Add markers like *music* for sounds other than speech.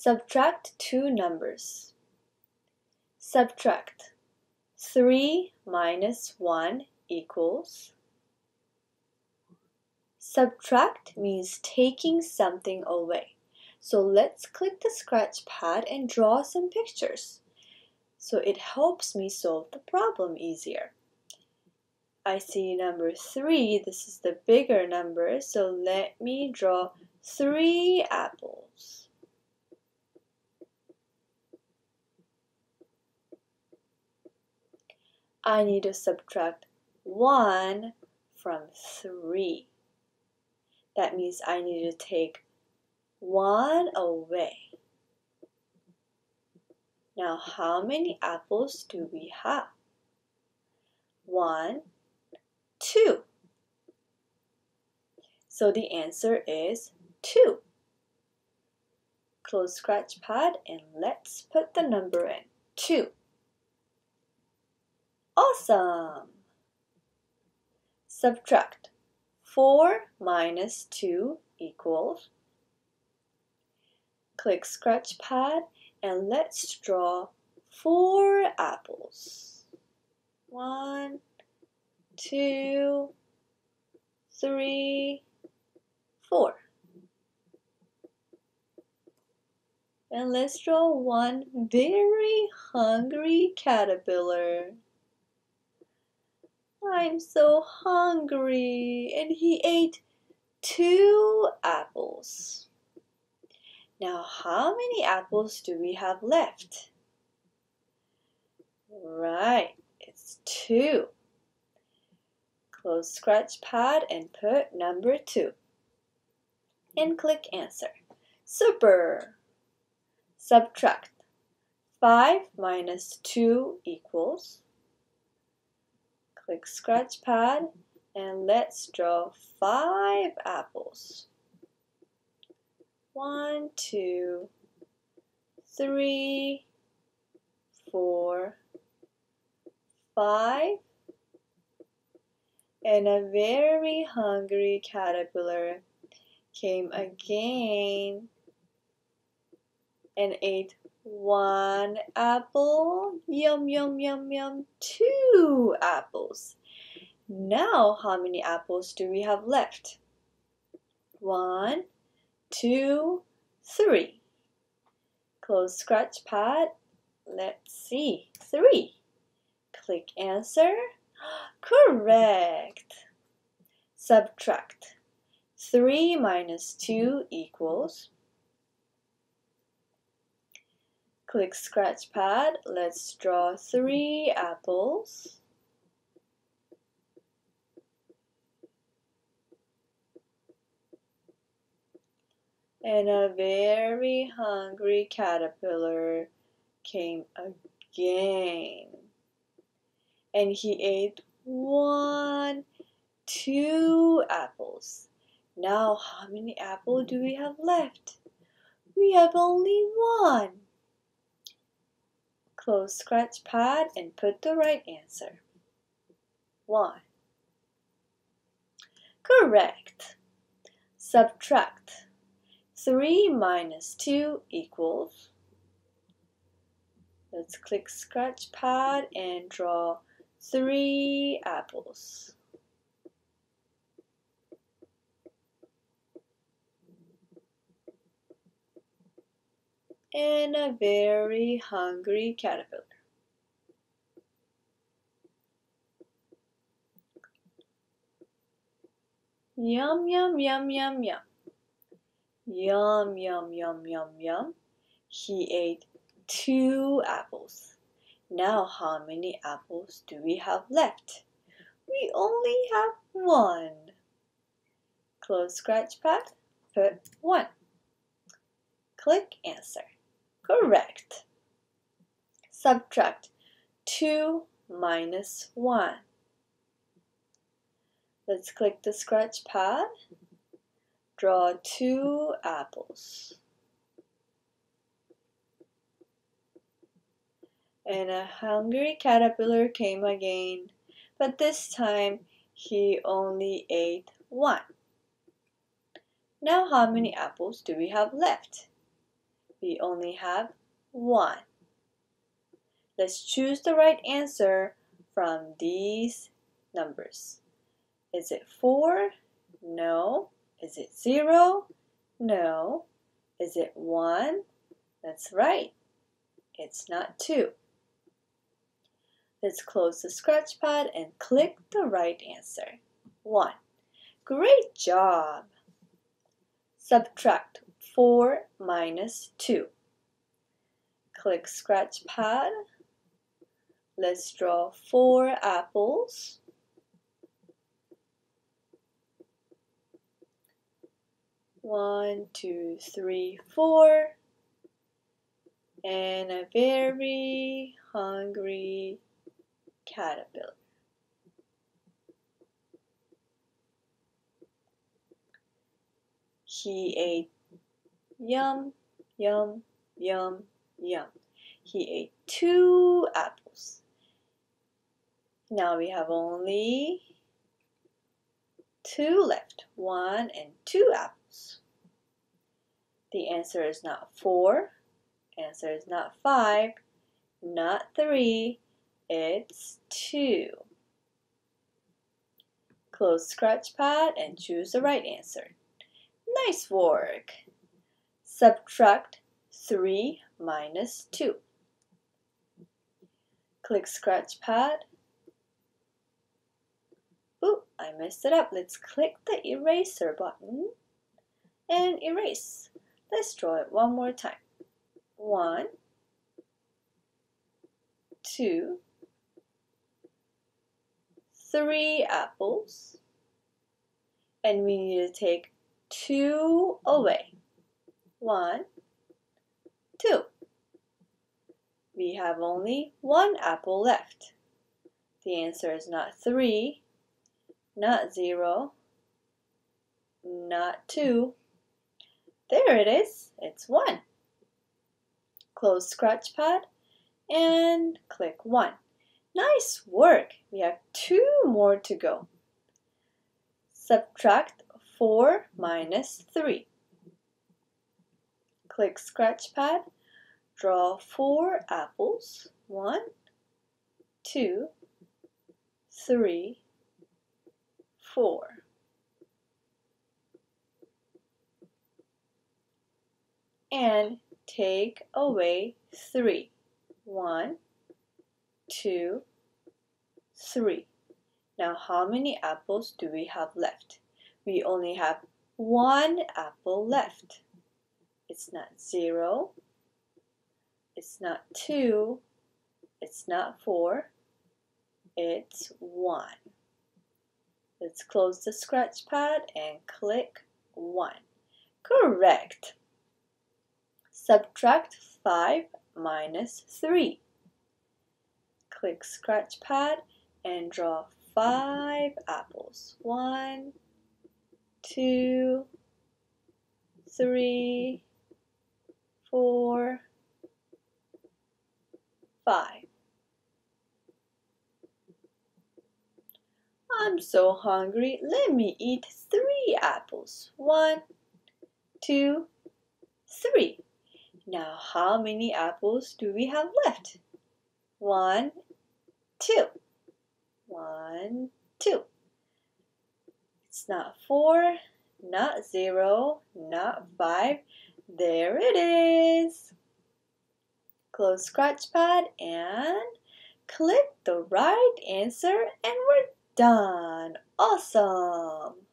Subtract two numbers. Subtract 3 minus 1 equals. Subtract means taking something away. So let's click the scratch pad and draw some pictures. So it helps me solve the problem easier. I see number 3, this is the bigger number, so let me draw 3 apples. I need to subtract 1 from 3. That means I need to take 1 away. Now, how many apples do we have? 1, 2. So the answer is 2. Close scratch pad and let's put the number in. 2. Awesome! Subtract 4 minus 2 equals. Click scratch pad and let's draw four apples. One, two, three, four. And let's draw one very hungry caterpillar. I'm so hungry. And he ate two apples. Now, how many apples do we have left? Right, it's two. Close scratch pad and put number two. And click answer. Super! Subtract. 5 minus 2 equals Click scratch pad and let's draw five apples. One, two, three, four, five, and a very hungry caterpillar came again and ate one apple, yum, yum, yum, yum, two apples. Now, how many apples do we have left? One, two, three. Close scratch pad. Let's see. Three. Click answer. *gasps* Correct. Subtract. 3 minus 2 equals Click scratch pad. Let's draw three apples. And a very hungry caterpillar came again. And he ate one, two apples. Now, how many apples do we have left? We have only one. Close scratch pad and put the right answer. 1. Correct. Subtract. 3 minus 2 equals. Let's click scratch pad and draw 3 apples. And a very hungry caterpillar. Yum, yum, yum, yum, yum. Yum, yum, yum, yum, yum. He ate two apples. Now how many apples do we have left? We only have one. Close scratch pad, put one. Click answer. Correct. Subtract 2 minus 1. Let's click the scratch pad. Draw two apples. And a hungry caterpillar came again, but this time he only ate one. Now how many apples do we have left? We only have 1. Let's choose the right answer from these numbers. Is it 4? No. Is it 0? No. Is it 1? That's right. It's not 2. Let's close the scratch pad and click the right answer. 1. Great job! Subtract 4 minus 2. Click scratch pad. Let's draw 4 apples. One, two, three, four. And a very hungry caterpillar. He ate yum, yum, yum, yum. He ate two apples. Now we have only two left. One and two apples. The answer is not four. Answer is not five. Not three. It's 2. Close scratch pad and choose the right answer. Nice work! Subtract 3 minus 2. Click scratch pad. Ooh, I messed it up. Let's click the eraser button and erase. Let's draw it one more time. One, two, three apples and we need to take two away. One, two. We have only one apple left. The answer is not three, not zero, not two. There it is, it's one. Close scratch pad and click one. Nice work! We have two more to go. Subtract 4 minus 3. Click scratch pad. Draw 4 apples. One, two, three, four. And take away 3. One, two, three. Now how many apples do we have left? We only have one apple left. It's not zero. It's not two. It's not four. It's one. Let's close the scratch pad and click one. Correct. Subtract 5 minus 3 click scratch pad and draw five apples. One, two, three, four, five. I'm so hungry. Let me eat three apples. One, two, three. Now, how many apples do we have left? One two. One, two. It's not four, not zero, not five. There it is. Close scratch pad and click the right answer and we're done. Awesome.